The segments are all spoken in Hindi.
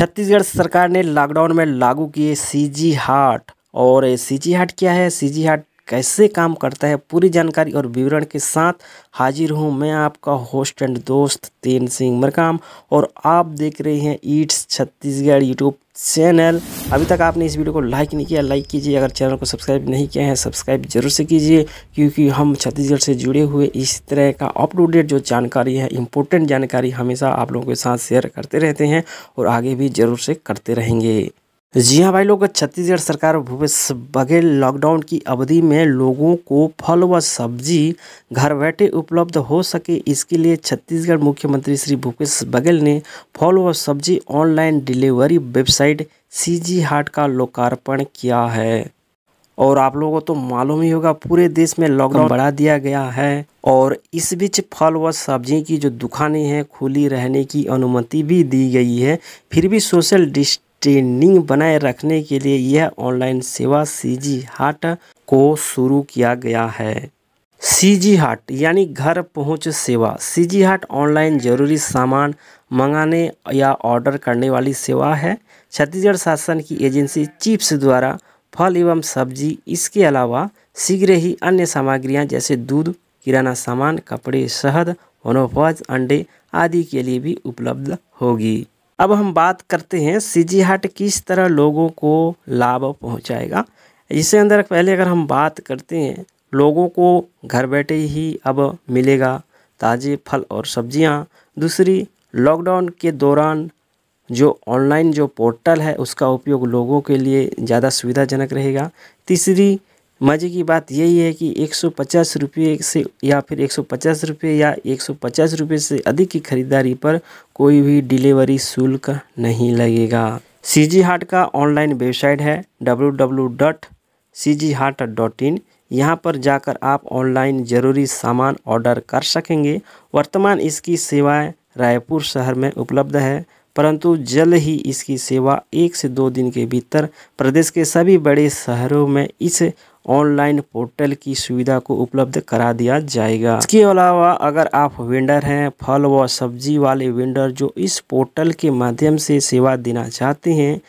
छत्तीसगढ़ सरकार ने लॉकडाउन में लागू किए सीजी हाट और सीजी हाट क्या है? सीजी हाट कैसे काम करता है, पूरी जानकारी और विवरण के साथ हाजिर हूँ मैं आपका होस्ट एंड दोस्त तेन सिंह मरकाम और आप देख रहे हैं ईट्स छत्तीसगढ़ यूट्यूब चैनल अभी तक आपने इस वीडियो को लाइक नहीं किया लाइक कीजिए। अगर चैनल को सब्सक्राइब नहीं किया है सब्सक्राइब ज़रूर से कीजिए, क्योंकि हम छत्तीसगढ़ से जुड़े हुए इस तरह का अप टू डेट जो जानकारी है इंपॉर्टेंट जानकारी हमेशा आप लोगों के साथ शेयर करते रहते हैं और आगे भी ज़रूर से करते रहेंगे। जी हाँ भाई लोग छत्तीसगढ़ सरकार भूपेश बघेल लॉकडाउन की अवधि में लोगों को फल व सब्ज़ी घर बैठे उपलब्ध हो सके इसके लिए छत्तीसगढ़ मुख्यमंत्री श्री भूपेश बघेल ने फल व सब्ज़ी online delivery website C G Haat लोकार्पण किया है। और आप लोगों को तो मालूम ही होगा पूरे देश में लॉकडाउन बढ़ा दिया गया है और इस बीच फल व सब्ज़ी की जो दुकानें हैं खुली रहने की अनुमति भी दी गई है। फिर भी सोशल डिस्ट ट्रेनिंग बनाए रखने के लिए यह ऑनलाइन सेवा सीजी हाट को शुरू किया गया है। सीजी हाट यानी घर पहुँच सेवा। सीजी हाट ऑनलाइन ज़रूरी सामान मंगाने या ऑर्डर करने वाली सेवा है। छत्तीसगढ़ शासन की एजेंसी चिप्स द्वारा फल एवं सब्ज़ी, इसके अलावा शीघ्र ही अन्य सामग्रियाँ जैसे दूध, किराना सामान, कपड़े, शहद वनोपज अंडे आदि के लिए भी उपलब्ध होगी। अब हम बात करते हैं सीजी हाट किस तरह लोगों को लाभ पहुंचाएगा। इससे अंदर पहले अगर हम बात करते हैं, लोगों को घर बैठे ही अब मिलेगा ताज़े फल और सब्ज़ियाँ। दूसरी लॉकडाउन के दौरान जो ऑनलाइन जो पोर्टल है, उसका उपयोग लोगों के लिए ज़्यादा सुविधाजनक रहेगा। तीसरी मज़े की बात यही है कि एक सौ पचास रुपये से या फिर एक सौ पचास रुपये या एक सौ पचास रुपये से अधिक की खरीदारी पर कोई भी डिलीवरी शुल्क नहीं लगेगा। C G Haat online website है W W dot C G Haat dot in. यहाँ पर जाकर आप ऑनलाइन ज़रूरी सामान ऑर्डर कर सकेंगे। वर्तमान इसकी सेवाएँ रायपुर शहर में उपलब्ध है, परंतु जल्द ही इसकी सेवा एक से दो दिन के भीतर प्रदेश के सभी बड़े शहरों में इस ऑनलाइन पोर्टल की सुविधा को उपलब्ध करा दिया जाएगा। इसके अलावा अगर आप वेंडर हैं, फल व सब्ज़ी वाले वेंडर जो इस पोर्टल के माध्यम से सेवा देना चाहते हैं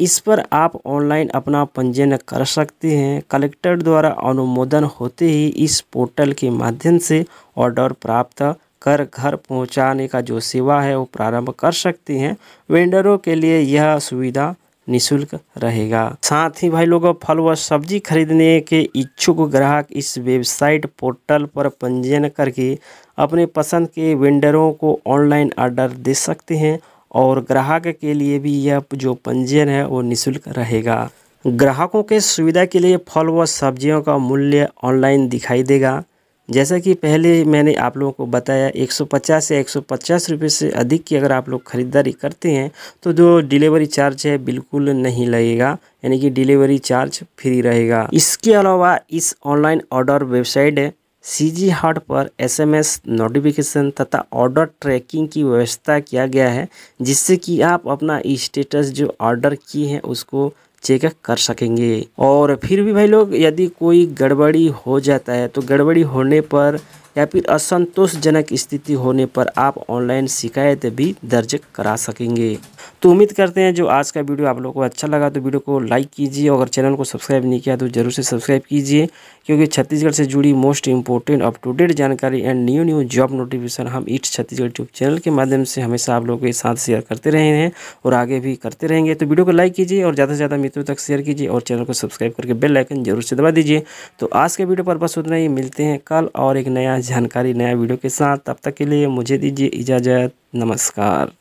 इस पर आप ऑनलाइन अपना पंजीयन कर सकते हैं। कलेक्टर द्वारा अनुमोदन होते ही इस पोर्टल के माध्यम से ऑर्डर प्राप्त कर घर पहुँचाने का जो सेवा है, वो प्रारंभ कर सकते हैं। वेंडरों के लिए यह सुविधा निशुल्क रहेगा। साथ ही भाई लोगों, फल व सब्ज़ी खरीदने के इच्छुक ग्राहक इस वेबसाइट पोर्टल पर पंजीयन करके अपने पसंद के वेंडरों को ऑनलाइन ऑर्डर दे सकते हैं और ग्राहक के लिए भी यह जो पंजीयन है वो निशुल्क रहेगा। ग्राहकों के सुविधा के लिए फल व सब्जियों का मूल्य ऑनलाइन दिखाई देगा। जैसा कि पहले मैंने आप लोगों को बताया 150 या 150 रुपए से अधिक की अगर आप लोग ख़रीदारी करते हैं तो जो डिलीवरी चार्ज है बिल्कुल नहीं लगेगा, यानी कि डिलीवरी चार्ज फ्री रहेगा। इसके अलावा इस online order website C G Haat पर एसएमएस नोटिफिकेशन तथा ऑर्डर ट्रैकिंग की व्यवस्था किया गया है, जिससे कि आप अपना स्टेटस जो ऑर्डर किए हैं, उसको चेक कर सकेंगे? और फिर भी भाई लोग, यदि कोई गड़बड़ी हो जाता है तो गड़बड़ी होने पर या फिर असंतोषजनक स्थिति होने पर आप ऑनलाइन शिकायत भी दर्ज करा सकेंगे। तो उम्मीद करते हैं जो आज का वीडियो आप लोगों को अच्छा लगा तो वीडियो को लाइक कीजिए और अगर चैनल को सब्सक्राइब नहीं किया तो ज़रूर से सब्सक्राइब कीजिए। क्योंकि छत्तीसगढ़ से जुड़ी most important up to date जानकारी and new new job notification हम ईट छत्तीसगढ़ यूट्यूब चैनल के माध्यम से हमेशा आप लोगों के साथ शेयर करते रहे हैं और आगे भी करते रहेंगे। तो वीडियो को लाइक कीजिए और ज़्यादा से ज़्यादा मित्रों तक शेयर कीजिए और चैनल को सब्सक्राइब करके बेल आइकन ज़रूर से दबा दीजिए। तो आज के वीडियो पर बस उतना ही। मिलते हैं कल और एक नया जानकारी, नया वीडियो के साथ। तब तक के लिए मुझे दीजिए इजाज़त। नमस्कार।